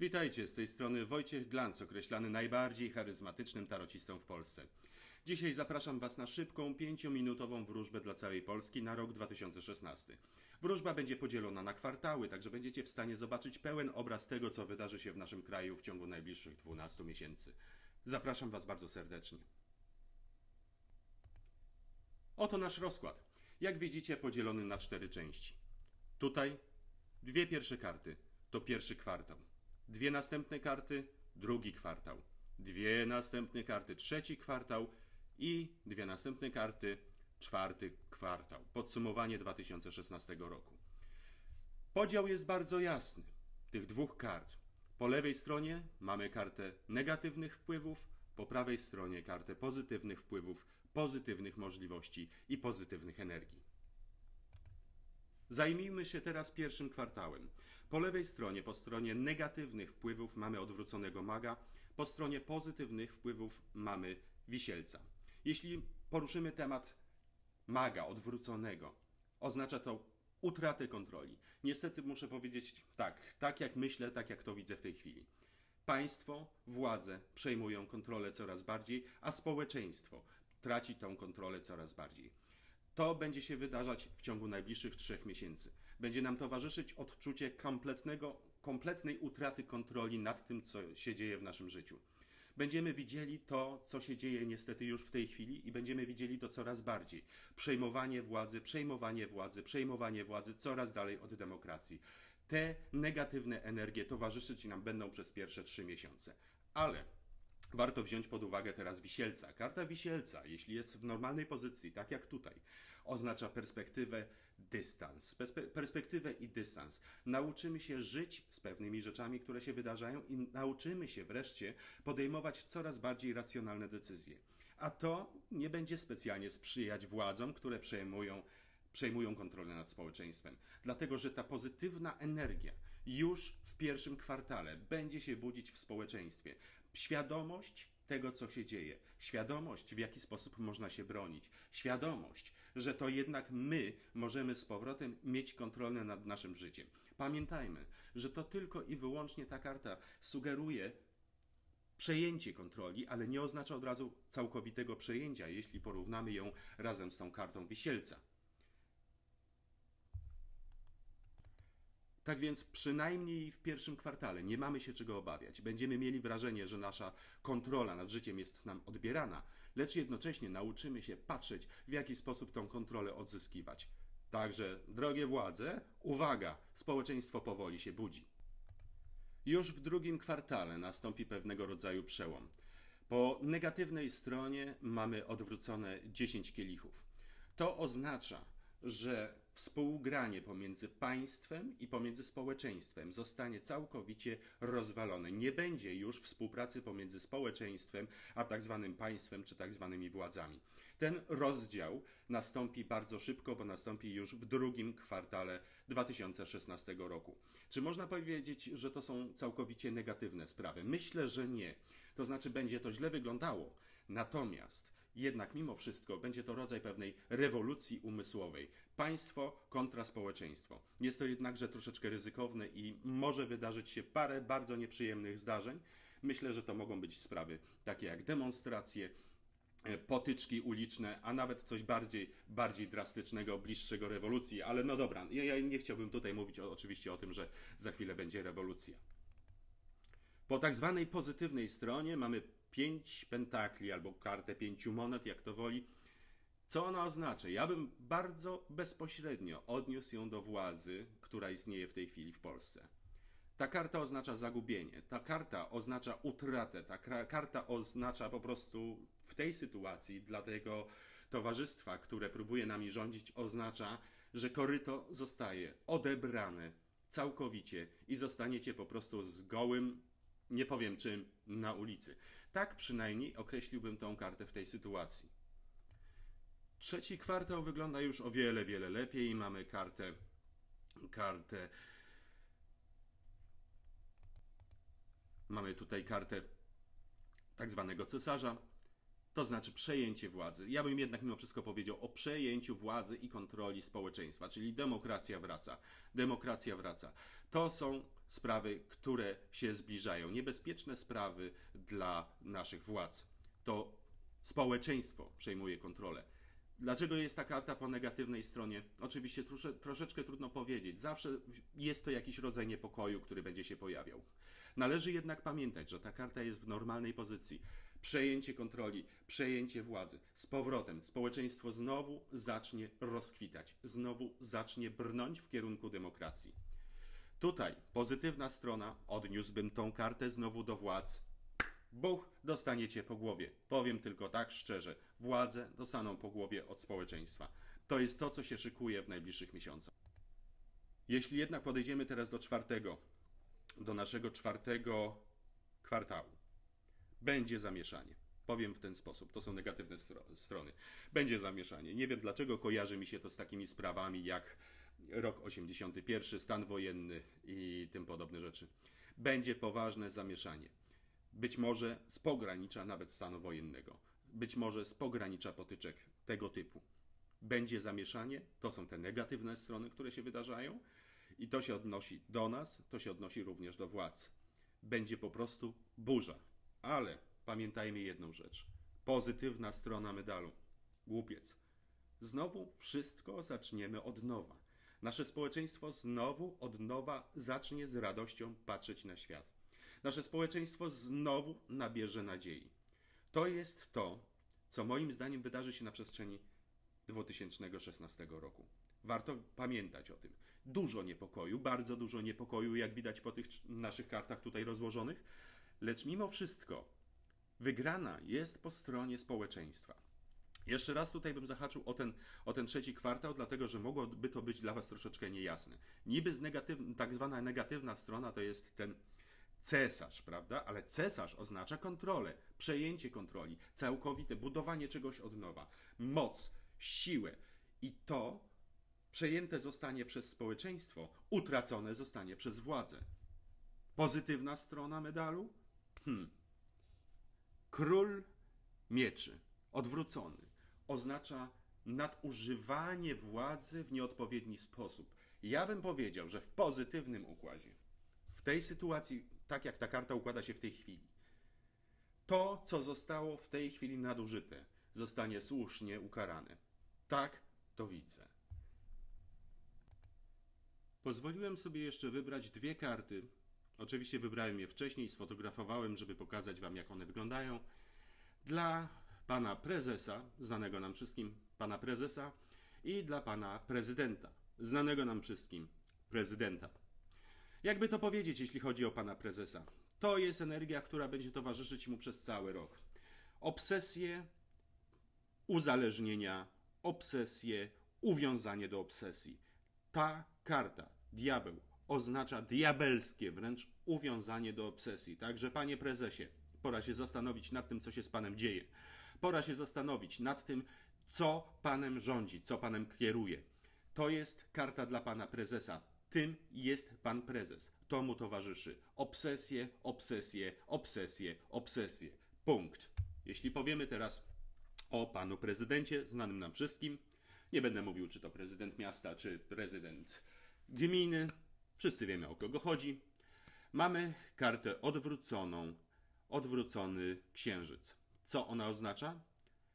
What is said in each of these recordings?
Witajcie, z tej strony Wojciech Glanc, określany najbardziej charyzmatycznym tarocistą w Polsce. Dzisiaj zapraszam Was na szybką, pięciominutową wróżbę dla całej Polski na rok 2016. Wróżba będzie podzielona na kwartały, także będziecie w stanie zobaczyć pełen obraz tego, co wydarzy się w naszym kraju w ciągu najbliższych 12 miesięcy. Zapraszam Was bardzo serdecznie. Oto nasz rozkład. Jak widzicie, podzielony na cztery części. Tutaj dwie pierwsze karty to pierwszy kwartał. Dwie następne karty drugi kwartał. Dwie następne karty trzeci kwartał i dwie następne karty czwarty kwartał. Podsumowanie 2016 roku. Podział jest bardzo jasny tych dwóch kart. Po lewej stronie mamy kartę negatywnych wpływów, po prawej stronie kartę pozytywnych wpływów, pozytywnych możliwości i pozytywnych energii. Zajmijmy się teraz pierwszym kwartałem. Po lewej stronie, po stronie negatywnych wpływów mamy odwróconego maga, po stronie pozytywnych wpływów mamy wisielca. Jeśli poruszymy temat maga odwróconego, oznacza to utratę kontroli. Niestety muszę powiedzieć tak, tak jak myślę, tak jak to widzę w tej chwili. Państwo, władze przejmują kontrolę coraz bardziej, a społeczeństwo traci tą kontrolę coraz bardziej. To będzie się wydarzać w ciągu najbliższych trzech miesięcy. Będzie nam towarzyszyć odczucie kompletnego, kompletnej utraty kontroli nad tym, co się dzieje w naszym życiu. Będziemy widzieli to, co się dzieje niestety już w tej chwili, i będziemy widzieli to coraz bardziej. Przejmowanie władzy, przejmowanie władzy, przejmowanie władzy coraz dalej od demokracji. Te negatywne energie towarzyszyć nam będą przez pierwsze trzy miesiące. Ale Warto wziąć pod uwagę teraz wisielca. Karta wisielca, jeśli jest w normalnej pozycji, tak jak tutaj, oznacza perspektywę, dystans. perspektywę i dystans. Nauczymy się żyć z pewnymi rzeczami, które się wydarzają i nauczymy się wreszcie podejmować coraz bardziej racjonalne decyzje. A to nie będzie specjalnie sprzyjać władzom, które przejmują przejmują kontrolę nad społeczeństwem. Dlatego, że ta pozytywna energia już w pierwszym kwartale będzie się budzić w społeczeństwie. Świadomość tego, co się dzieje, świadomość, w jaki sposób można się bronić, świadomość, że to jednak my możemy z powrotem mieć kontrolę nad naszym życiem. Pamiętajmy, że to tylko i wyłącznie ta karta sugeruje przejęcie kontroli, ale nie oznacza od razu całkowitego przejęcia, jeśli porównamy ją razem z tą kartą wisielca. Tak więc przynajmniej w pierwszym kwartale nie mamy się czego obawiać. Będziemy mieli wrażenie, że nasza kontrola nad życiem jest nam odbierana, lecz jednocześnie nauczymy się patrzeć, w jaki sposób tą kontrolę odzyskiwać. Także, drogie władze, uwaga, społeczeństwo powoli się budzi. Już w drugim kwartale nastąpi pewnego rodzaju przełom. Po negatywnej stronie mamy odwrócone 10 kielichów. To oznacza, że współgranie pomiędzy państwem i pomiędzy społeczeństwem zostanie całkowicie rozwalone. Nie będzie już współpracy pomiędzy społeczeństwem a tak zwanym państwem czy tak zwanymi władzami. Ten rozdział nastąpi bardzo szybko, bo nastąpi już w drugim kwartale 2016 roku. Czy można powiedzieć, że to są całkowicie negatywne sprawy? Myślę, że nie. To znaczy będzie to źle wyglądało. Natomiast jednak mimo wszystko będzie to rodzaj pewnej rewolucji umysłowej. Państwo kontra społeczeństwo. Jest to jednakże troszeczkę ryzykowne i może wydarzyć się parę bardzo nieprzyjemnych zdarzeń. Myślę, że to mogą być sprawy takie jak demonstracje, e, potyczki uliczne, a nawet coś bardziej, bardziej drastycznego, bliższego rewolucji. Ale no dobra, ja, ja nie chciałbym tutaj mówić o, oczywiście o tym, że za chwilę będzie rewolucja. Po tak zwanej pozytywnej stronie mamy pięć pentakli albo kartę pięciu monet, jak to woli. Co ona oznacza? Ja bym bardzo bezpośrednio odniósł ją do władzy, która istnieje w tej chwili w Polsce. Ta karta oznacza zagubienie, ta karta oznacza utratę, ta karta oznacza po prostu w tej sytuacji dla tego towarzystwa, które próbuje nami rządzić, oznacza, że koryto zostaje odebrane całkowicie i zostaniecie po prostu z gołym nie powiem czym, na ulicy. Tak przynajmniej określiłbym tą kartę w tej sytuacji. Trzeci kwartał wygląda już o wiele, wiele lepiej. Mamy kartę, kartę. Mamy tutaj kartę tak zwanego cesarza, to znaczy przejęcie władzy. Ja bym jednak mimo wszystko powiedział o przejęciu władzy i kontroli społeczeństwa, czyli demokracja wraca. Demokracja wraca. To są sprawy, które się zbliżają, niebezpieczne sprawy dla naszych władz. To społeczeństwo przejmuje kontrolę. Dlaczego jest ta karta po negatywnej stronie? Oczywiście trosze, troszeczkę trudno powiedzieć. Zawsze jest to jakiś rodzaj niepokoju, który będzie się pojawiał. Należy jednak pamiętać, że ta karta jest w normalnej pozycji. Przejęcie kontroli, przejęcie władzy. Z powrotem społeczeństwo znowu zacznie rozkwitać, znowu zacznie brnąć w kierunku demokracji. Tutaj pozytywna strona, odniósłbym tą kartę znowu do władz. Buch, dostaniecie po głowie. Powiem tylko tak szczerze, władze dostaną po głowie od społeczeństwa. To jest to, co się szykuje w najbliższych miesiącach. Jeśli jednak podejdziemy teraz do czwartego, do naszego czwartego kwartału, będzie zamieszanie. Powiem w ten sposób, to są negatywne stro strony. Będzie zamieszanie. Nie wiem dlaczego kojarzy mi się to z takimi sprawami jak rok 81, stan wojenny i tym podobne rzeczy. Będzie poważne zamieszanie. Być może z pogranicza nawet stanu wojennego. Być może z pogranicza potyczek tego typu. Będzie zamieszanie, to są te negatywne strony, które się wydarzają i to się odnosi do nas, to się odnosi również do władz. Będzie po prostu burza. Ale pamiętajmy jedną rzecz. Pozytywna strona medalu. Głupiec. Znowu wszystko zaczniemy od nowa. Nasze społeczeństwo znowu od nowa zacznie z radością patrzeć na świat. Nasze społeczeństwo znowu nabierze nadziei. To jest to, co moim zdaniem wydarzy się na przestrzeni 2016 roku. Warto pamiętać o tym. Dużo niepokoju, bardzo dużo niepokoju, jak widać po tych naszych kartach tutaj rozłożonych, lecz mimo wszystko wygrana jest po stronie społeczeństwa. Jeszcze raz tutaj bym zahaczył o ten, o ten trzeci kwartał, dlatego że mogłoby to być dla Was troszeczkę niejasne. Niby z negatyw, tak zwana negatywna strona to jest ten cesarz, prawda? Ale cesarz oznacza kontrolę, przejęcie kontroli, całkowite budowanie czegoś od nowa, moc, siłę. I to przejęte zostanie przez społeczeństwo, utracone zostanie przez władzę. Pozytywna strona medalu? Hmm. Król mieczy, odwrócony, oznacza nadużywanie władzy w nieodpowiedni sposób. Ja bym powiedział, że w pozytywnym układzie, w tej sytuacji, tak jak ta karta układa się w tej chwili, to, co zostało w tej chwili nadużyte, zostanie słusznie ukarane. Tak to widzę. Pozwoliłem sobie jeszcze wybrać dwie karty. Oczywiście wybrałem je wcześniej, sfotografowałem, żeby pokazać Wam, jak one wyglądają. Dla pana prezesa, znanego nam wszystkim pana prezesa, i dla pana prezydenta, znanego nam wszystkim prezydenta. Jakby to powiedzieć, jeśli chodzi o pana prezesa? To jest energia, która będzie towarzyszyć mu przez cały rok. Obsesje, uzależnienia, obsesje, uwiązanie do obsesji. Ta karta, diabeł, oznacza diabelskie wręcz uwiązanie do obsesji. Także, panie prezesie, pora się zastanowić nad tym, co się z panem dzieje. Pora się zastanowić nad tym, co panem rządzi, co panem kieruje. To jest karta dla pana prezesa. Tym jest pan prezes. To mu towarzyszy. Obsesje, obsesje, obsesje, obsesje. Punkt. Jeśli powiemy teraz o panu prezydencie, znanym nam wszystkim, nie będę mówił, czy to prezydent miasta, czy prezydent gminy, wszyscy wiemy o kogo chodzi. Mamy kartę odwróconą, odwrócony księżyc. Co ona oznacza?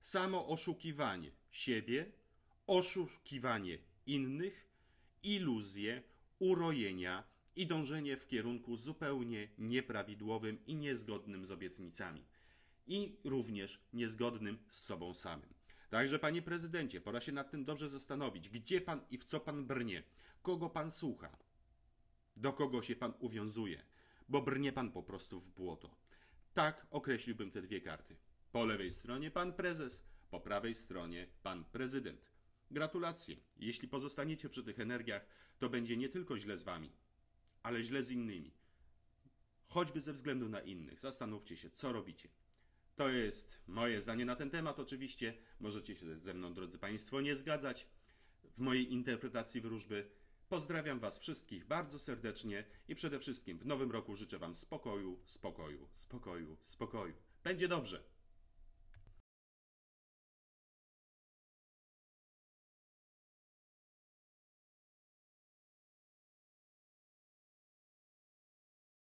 Samo oszukiwanie siebie, oszukiwanie innych, iluzje, urojenia i dążenie w kierunku zupełnie nieprawidłowym i niezgodnym z obietnicami. I również niezgodnym z sobą samym. Także, panie prezydencie, pora się nad tym dobrze zastanowić, gdzie pan i w co pan brnie, kogo pan słucha, do kogo się pan uwiązuje, bo brnie pan po prostu w błoto. Tak określiłbym te dwie karty. Po lewej stronie pan prezes, po prawej stronie pan prezydent. Gratulacje. Jeśli pozostaniecie przy tych energiach, to będzie nie tylko źle z wami, ale źle z innymi. Choćby ze względu na innych. Zastanówcie się, co robicie. To jest moje zdanie na ten temat. Oczywiście możecie się ze mną, drodzy Państwo, nie zgadzać w mojej interpretacji wróżby. Pozdrawiam Was wszystkich bardzo serdecznie i przede wszystkim w nowym roku życzę Wam spokoju, spokoju, spokoju, spokoju. Będzie dobrze.